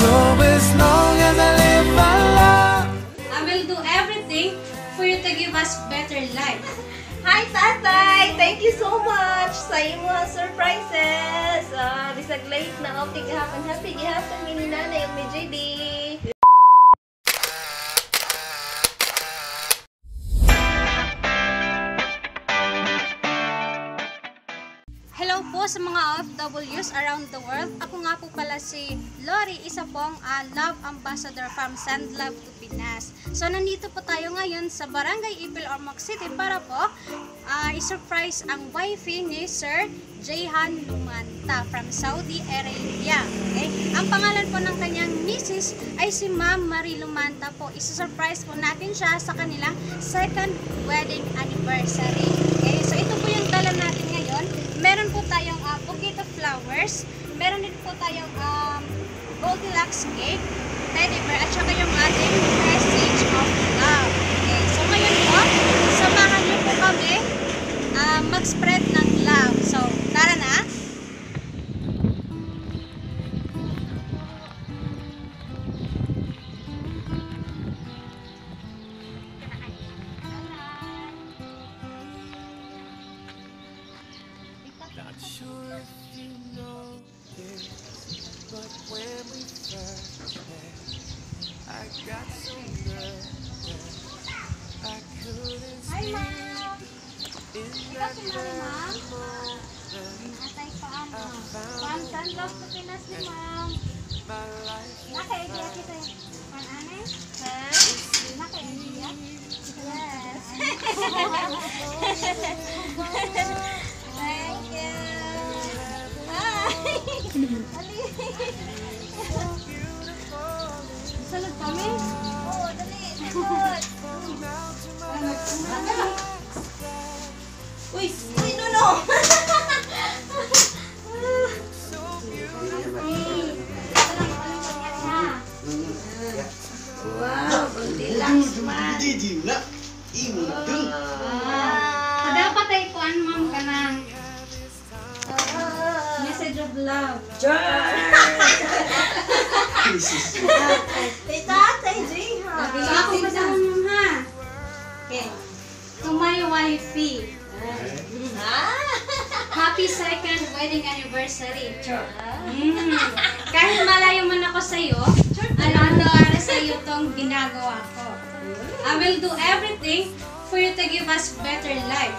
So as long as I live, I love. I will do everything for you to give us better life. Hi, tatay! Thank you so much sa imong surprises. Ah, bisag late na optic gihapon. Happy gihapon mini nanay ug ni JD. Sa mga OFWs around the world. Ako nga po pala si Lori, isa pong ah, Love Ambassador from Send Love to Pinas. So nandito po tayo ngayon sa Barangay Ipil, Ormoc City para po ah, i-surprise ang wifey ni Sir Jayhan Lumanta from Saudi Arabia. Okay? Ang pangalan po ng kanyang misis ay si Ma'am Marie Lumanta po. Isa-surprise po natin siya sa kanilang second wedding anniversary. Dala natin ngayon. Meron po tayong uh, bouquet of flowers. Meron din po tayong um, Goldilocks cake, teddy bear, at saka yung ating message of love. Okay, so ngayon po, samahan niyo po kami uh, mag-spread ng Hi, ma'am! That si Mari, ma'am? Atay pa ano? Pan Love to Pinas ni ma'am. Naka-idea kita Pan ane? Uy, uy, Nuno. Wow, Goldilocks man. Ah, dapat ay kuan ma'am ka ng Ah. message of love. Kay tatay, Jiha. So ako basahan wifey. Ah. Happy second wedding anniversary. Mm. Kahit malayo man ako sa iyo, ano para sa iyo tong ginagawa ko. I will do everything for you to give us better life.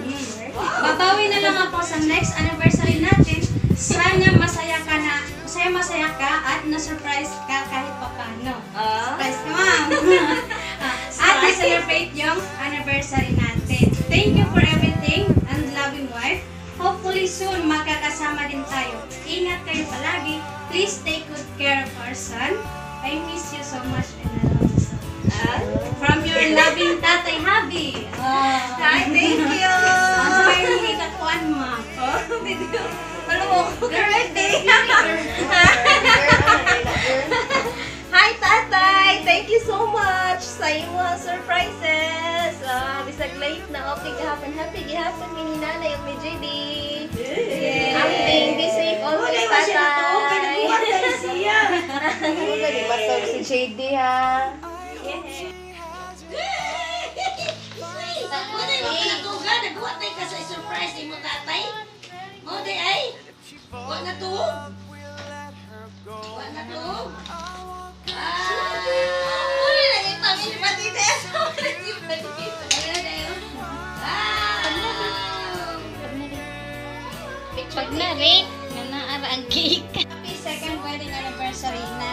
Mm. Babawi na lang ako sa next anniversary natin. Sana masaya ka na, masaya masaya ka at na-surprise ka kahit papano. Ah. Surprise ka, ma'am. at na-celebrate yung anniversary natin. Thank you for everything and loving wife. Hopefully soon makakasama din tayo. Ingat kayo palagi. Please take good care of our son. I miss you so much and I love you so much. Ah. From your loving tatay Habi. Hi, thank you. Ang kayo ni Katuan, ma'am. Oh, video. Birthday. Hi, tatay. Thank you so much sa imong surprises. Ah, optic gihapon. Happy gihapon mini nanay ug ni JD. Yeah. Amping, be safe always, tatay. Ano Basag si JD ha. Day mo kanatuga, nagawa tay ka sa surprise ni mo tatay. Mo day ay. Wa na tuog. Wa na tuog. Ah. Uli na yung Patites. Ah. anniversary na.